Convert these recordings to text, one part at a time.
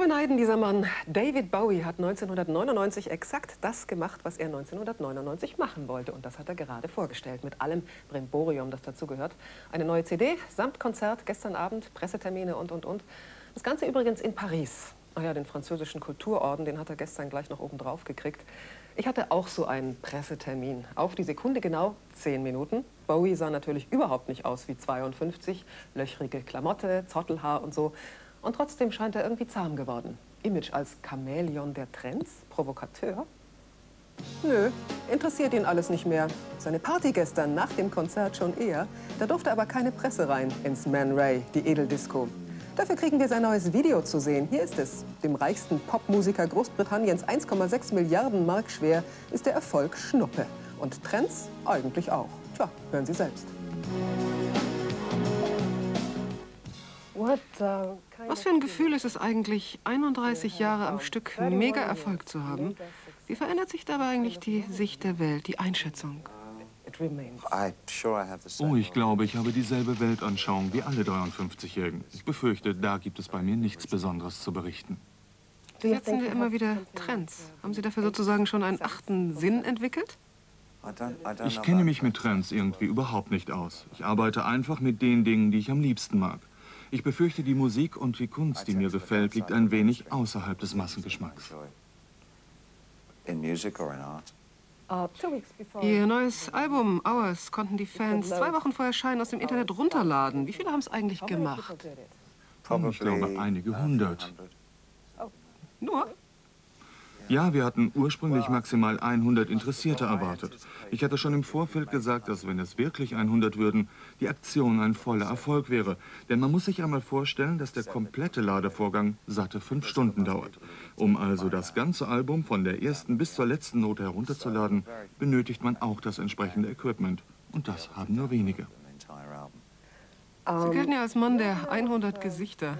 beneiden, dieser Mann. David Bowie hat 1999 exakt das gemacht, was er 1999 machen wollte. Und das hat er gerade vorgestellt, mit allem Brimborium, das dazugehört. Eine neue CD, samt Konzert, gestern Abend, Pressetermine und, und, und. Das Ganze übrigens in Paris. Ach ja, den französischen Kulturorden, den hat er gestern gleich noch oben drauf gekriegt. Ich hatte auch so einen Pressetermin. Auf die Sekunde genau zehn Minuten. Bowie sah natürlich überhaupt nicht aus wie 52. Löchrige Klamotte, Zottelhaar und so. Und trotzdem scheint er irgendwie zahm geworden. Image als Chamäleon der Trends? Provokateur? Nö, interessiert ihn alles nicht mehr. Seine Party gestern nach dem Konzert schon eher. Da durfte aber keine Presse rein ins Man Ray, die Edeldisco. Dafür kriegen wir sein neues Video zu sehen. Hier ist es. Dem reichsten Popmusiker Großbritanniens 1,6 Milliarden Mark schwer ist der Erfolg Schnuppe. Und Trends eigentlich auch. Tja, hören Sie selbst. Was für ein Gefühl ist es eigentlich, 31 Jahre am Stück mega Erfolg zu haben? Wie verändert sich dabei eigentlich die Sicht der Welt, die Einschätzung? Oh, ich glaube, ich habe dieselbe Weltanschauung wie alle 53-Jährigen. Ich befürchte, da gibt es bei mir nichts Besonderes zu berichten. Setzen wir immer wieder Trends. Haben Sie dafür sozusagen schon einen achten Sinn entwickelt? Ich kenne mich mit Trends irgendwie überhaupt nicht aus. Ich arbeite einfach mit den Dingen, die ich am liebsten mag. Ich befürchte, die Musik und die Kunst, die mir gefällt, liegt ein wenig außerhalb des Massengeschmacks. Ihr neues Album, Hours, konnten die Fans zwei Wochen vor Erscheinen aus dem Internet runterladen. Wie viele haben es eigentlich gemacht? Ich glaube, einige hundert. Nur? Ja, wir hatten ursprünglich maximal 100 Interessierte erwartet. Ich hatte schon im Vorfeld gesagt, dass wenn es wirklich 100 würden, die Aktion ein voller Erfolg wäre. Denn man muss sich einmal vorstellen, dass der komplette Ladevorgang satte fünf Stunden dauert. Um also das ganze Album von der ersten bis zur letzten Note herunterzuladen, benötigt man auch das entsprechende Equipment. Und das haben nur wenige. Sie gelten ja als Mann der 100 Gesichter.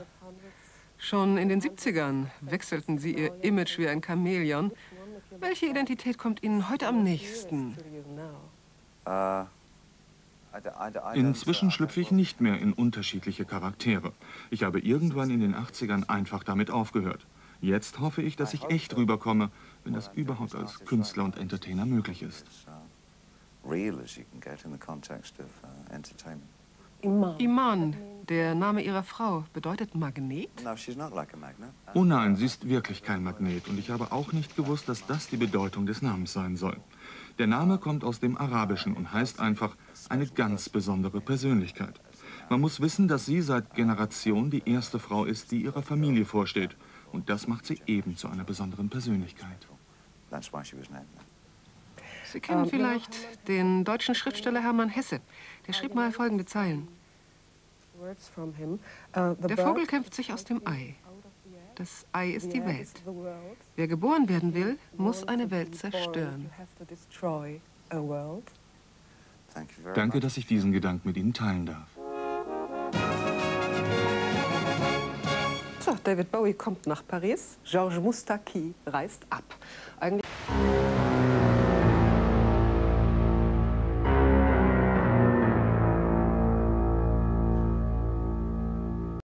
Schon in den 70ern wechselten Sie Ihr Image wie ein Chamäleon. Welche Identität kommt Ihnen heute am nächsten? Inzwischen schlüpfe ich nicht mehr in unterschiedliche Charaktere. Ich habe irgendwann in den 80ern einfach damit aufgehört. Jetzt hoffe ich, dass ich echt rüberkomme, wenn das überhaupt als Künstler und Entertainer möglich ist. Iman, der Name Ihrer Frau, bedeutet Magnet? Oh nein, sie ist wirklich kein Magnet. Und ich habe auch nicht gewusst, dass das die Bedeutung des Namens sein soll. Der Name kommt aus dem Arabischen und heißt einfach eine ganz besondere Persönlichkeit. Man muss wissen, dass sie seit Generationen die erste Frau ist, die ihrer Familie vorsteht. Und das macht sie eben zu einer besonderen Persönlichkeit. Sie kennen vielleicht den deutschen Schriftsteller Hermann Hesse. Der schrieb mal folgende Zeilen. Der Vogel kämpft sich aus dem Ei. Das Ei ist die Welt. Wer geboren werden will, muss eine Welt zerstören. Danke, dass ich diesen Gedanken mit Ihnen teilen darf. So, David Bowie kommt nach Paris. Georges Moustaki reist ab. Eigentlich